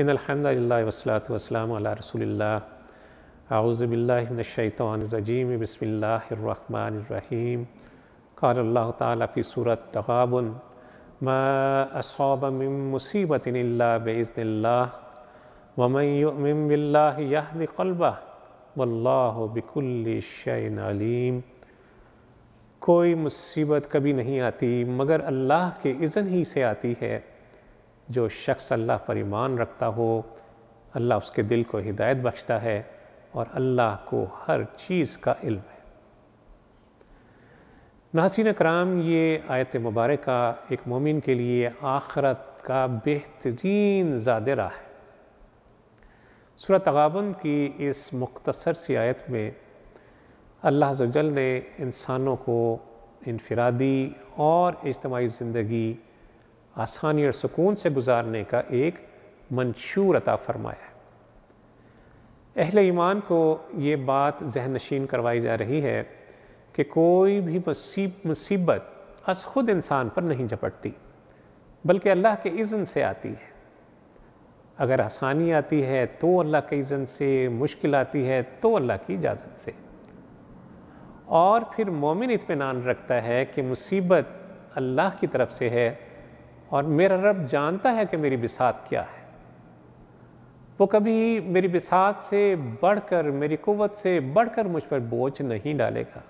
इन अलहमदिल्ला वसलात वसलाम अला रसूलिल्लाह आउज़बिल्लिनशैतरजीम बसमीम क़ाल अल्लाह ताला फ़ी सूरत तगाबुन मा असाब मिन मुसीबतिन इल्ला बिइज़्निल्लाह व मन युमिन बिल्लाहि यहदि क़ल्बह वल्लाहु बिकुल्लि शैइन अलीम कोई मुसीबत कभी नहीं आती, मगर अल्लाह के इज़न ही से आती है। जो शख्स अल्लाह पर ईमान रखता हो, अल्लाह उसके दिल को हिदायत बख्शता है और अल्लाह को हर चीज़ का इल्म है। नासिन कराम ये आयत मुबारक एक मोमिन के लिए आखरत का बेहतरीन ज़ादरा है। सूरत तगाबन की इस मुख्तसर सी आयत में अल्लाह जल ने इंसानों को इनफरादी और इज्तमाही ज़िंदगी आसानी और सुकून से गुजारने का एक मंशूर अता फरमाया है। अहल ईमान को ये बात जहन नशीन करवाई जा रही है कि कोई भी मुसीब, मुसीबत अस खुद इंसान पर नहीं झपटती, बल्कि अल्लाह के इज़न से आती है। अगर आसानी आती है तो अल्लाह के इज़न से, मुश्किल आती है तो अल्लाह की इजाज़त से। और फिर मोमिन इतमान रखता है कि मुसीबत अल्लाह की तरफ़ से है और मेरा रब जानता है कि मेरी बिसात क्या है। वो कभी मेरी बिसात से बढ़कर, मेरी कुवत से बढ़कर मुझ पर बोझ नहीं डालेगा।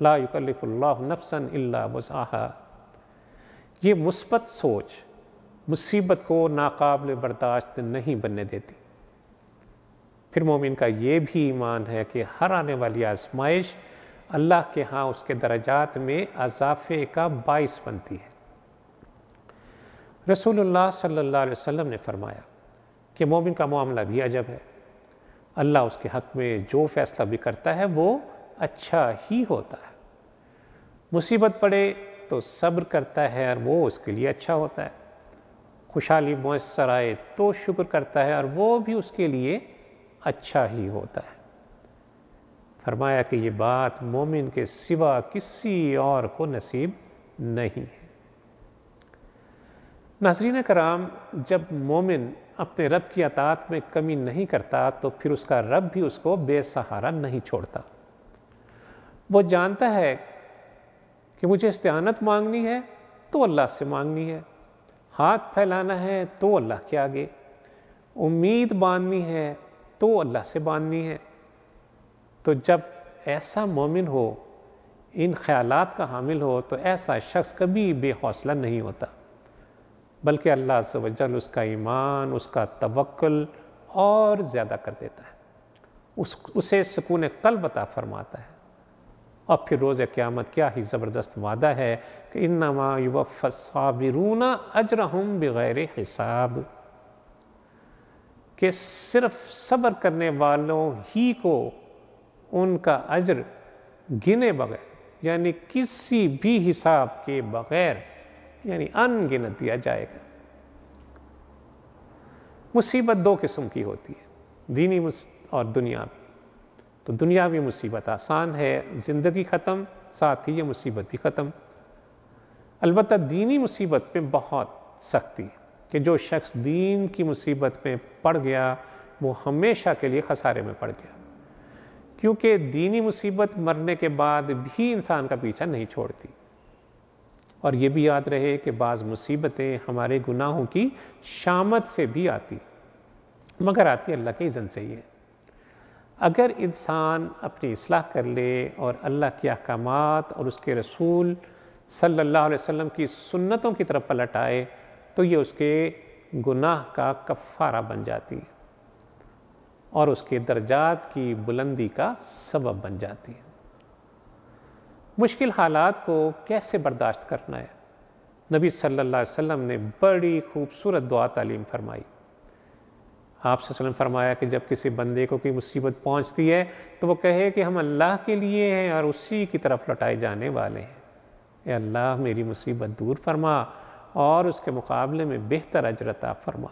ला युकल्लिफुल्लाह नफसन इल्ला वसाहा ये मुस्बत सोच मुसीबत को नाकाबले बर्दाश्त नहीं बनने देती। फिर मोमिन का ये भी ईमान है कि हर आने वाली आजमाइश अल्लाह के यहाँ उसके दर्जात में अजाफ़े का बाइस बनती है। रसूलुल्लाह सल्लल्लाहु अलैहि वसल्लम ने फरमाया कि मोमिन का मामला भी अजब है। अल्लाह उसके हक़ में जो फ़ैसला भी करता है, वो अच्छा ही होता है। मुसीबत पड़े तो सब्र करता है और वो उसके लिए अच्छा होता है। खुशहाली मैसर आए तो शुक्र करता है और वो भी उसके लिए अच्छा ही होता है। फरमाया कि ये बात मोमिन के सिवा किसी और को नसीब नहीं है। नाजरीन कराम, जब मोमिन अपने रब की अतात में कमी नहीं करता तो फिर उसका रब भी उसको बेसहारा नहीं छोड़ता। वो जानता है कि मुझे इस्तेआनत मांगनी है तो अल्लाह से मांगनी है। हाथ फैलाना है तो अल्लाह के आगे। उम्मीद बांधनी है तो अल्लाह से बांधनी है। तो जब ऐसा मोमिन हो, इन ख्यालात का हामिल हो तो ऐसा शख्स कभी बेहौसला नहीं होता। बल्कि अल्लाह वजल उसका ईमान, उसका तवक्ल और ज़्यादा कर देता है। उस, उसे सुकून कल बता फरमाता है। और फिर रोज़ क़्यामत क्या ही ज़बरदस्त वादा है कि इन नमा युवफ़ाबिरूना अजरहम बग़ैर हिसाब। के सिर्फ़ सब्र करने वालों ही को उनका अजर गिने बगैर, यानी किसी भी हिसाब के बग़ैर यानी अनगिनत दिया जाएगा। मुसीबत दो किस्म की होती है, दीनी और दुनियावी। तो दुनियावी मुसीबत आसान है, ज़िंदगी ख़त्म, साथ ही ये मुसीबत भी ख़त्म। अलबत् दीनी मुसीबत पे बहुत सख्ती कि जो शख्स दीन की मुसीबत में पड़ गया, वो हमेशा के लिए खसारे में पड़ गया। क्योंकि दीनी मुसीबत मरने के बाद भी इंसान का पीछा नहीं छोड़ती। और ये भी याद रहे कि बाज़ मुसीबतें हमारे गुनाहों की शामत से भी आती मगर आती अल्लाह के इज़न से ही है अगर इंसान अपनी असलाह कर ले और अल्लाह के अहकाम और उसके रसूल सल्लल्लाहु अलैहि वसल्लम की सुन्नतों की तरफ़ पलट आए तो ये उसके गुनाह का कफ़ारा बन जाती है और उसके दर्जात की बुलंदी का सबब बन जाती है। मुश्किल हालात को कैसे बर्दाश्त करना है? नबी सल्लल्लाहु अलैहि वसल्लम ने बड़ी खूबसूरत दुआ तालीम फरमाई। आप वसल्लम फरमाया कि जब किसी बंदे को कोई मुसीबत पहुँचती है तो वो कहे कि हम अल्लाह के लिए हैं और उसी की तरफ़ लौटाए जाने वाले हैं। अल्लाह, मेरी मुसीबत दूर फरमा और उसके मुकाबले में बेहतर अजरता फरमा।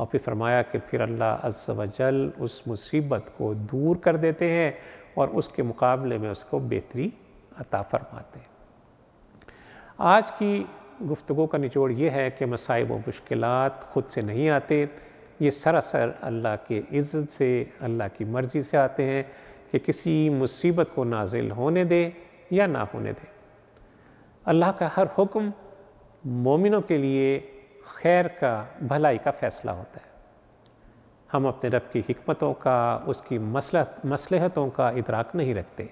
और फिर फरमाया कि फिर अल्लाह अज़्ज़ वजल उस मुसीबत को दूर कर देते हैं और उसके मुकाबले में उसको बेहतरी अता फरमाते हैं। आज की गुफ्तु का निचोड़ ये है कि मसाइब व मुश्किल ख़ुद से नहीं आते। ये सरासर अल्लाह के इज़्ज़त से, अल्लाह की मर्ज़ी से आते हैं कि किसी मुसीबत को नाजिल होने दे या ना होने दे। अल्लाह का हर हुक्म मोमिनों के लिए खैर का, भलाई का फ़ैसला होता है। हम अपने रब की हमतों का, उसकी मसलहतों का इदराक नहीं रखते।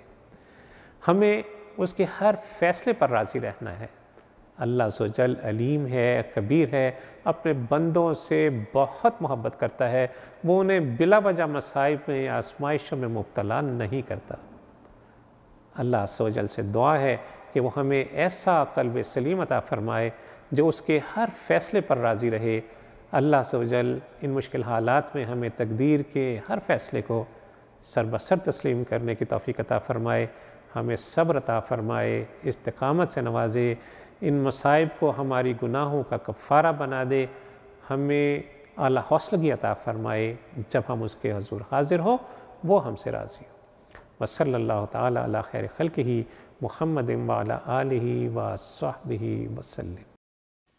हमें उसके हर फैसले पर राज़ी रहना है। अल्लाह सजल अलीम है कबीर है, अपने बंदों से बहुत मोहब्बत करता है। वो उन्हें बिला वजह मसाइब में या आजमाइशों में मुबतला नहीं करता। अल्लाह सजल से दुआ है कि वो हमें ऐसा कल्ब सलीम अता फ़रमाए जो उसके हर फैसले पर राज़ी रहे। अल्लाह सजल इन मुश्किल हालात में हमें तकदीर के हर फैसले को सरबसर तस्लीम करने की तोफ़ी अता फ़रमाए। हमें सब्र अता फ़रमाए, इस्तकामत से नवाजे। इन मसाइब को हमारी गुनाहों का कफ़ारा बना दे। हमें अला हौसलगी अता फ़रमाए। जब हम उसके हजूर हाजिर हो, वो हमसे राज़ी हो। वसल्ला तला खैर खल ही महमद वाला आलि व